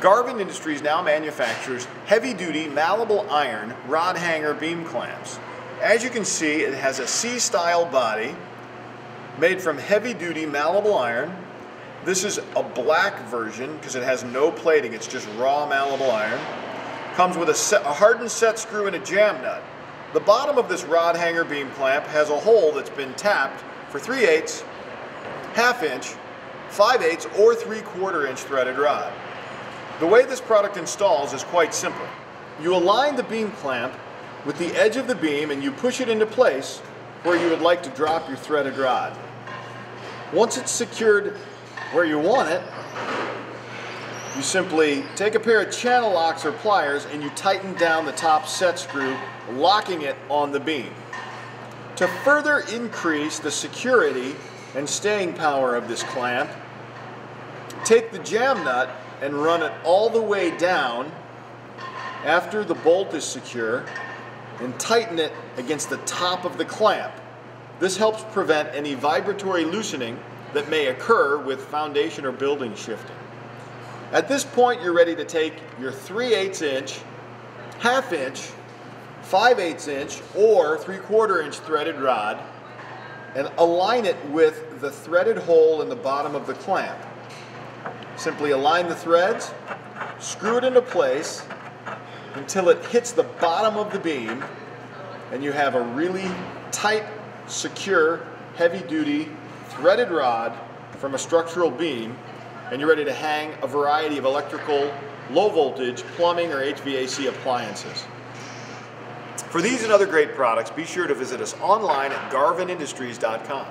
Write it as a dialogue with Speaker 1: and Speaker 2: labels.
Speaker 1: Garvin Industries now manufactures heavy-duty malleable iron rod hanger beam clamps. As you can see, it has a C-style body made from heavy-duty malleable iron. This is a black version because it has no plating, it's just raw malleable iron. Comes with a, set, a hardened set screw and a jam nut. The bottom of this rod hanger beam clamp has a hole that's been tapped for 3 eighths, half inch, 5 eighths, or 3 quarter inch threaded rod. The way this product installs is quite simple. You align the beam clamp with the edge of the beam and you push it into place where you would like to drop your threaded rod. Once it's secured where you want it, you simply take a pair of channel locks or pliers and you tighten down the top set screw, locking it on the beam. To further increase the security and staying power of this clamp, take the jam nut and run it all the way down after the bolt is secure and tighten it against the top of the clamp. This helps prevent any vibratory loosening that may occur with foundation or building shifting. At this point, you're ready to take your 3 8 inch, half inch, 5 8 inch, or 3 quarter inch threaded rod and align it with the threaded hole in the bottom of the clamp. Simply align the threads, screw it into place until it hits the bottom of the beam and you have a really tight, secure, heavy-duty threaded rod from a structural beam and you're ready to hang a variety of electrical, low voltage, plumbing, or HVAC appliances. For these and other great products, be sure to visit us online at garvinindustries.com.